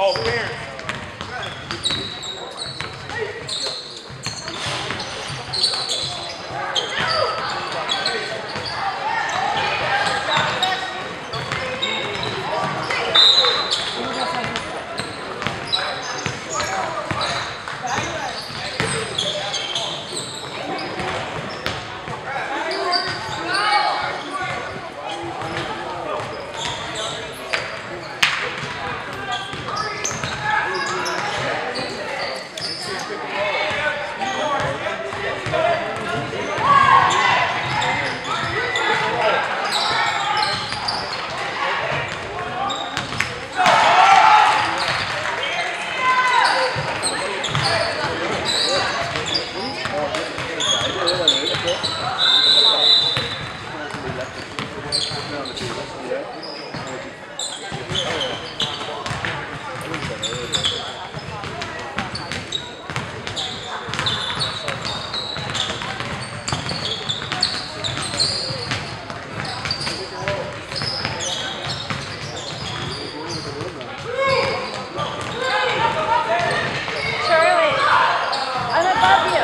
Oh, man. Derby.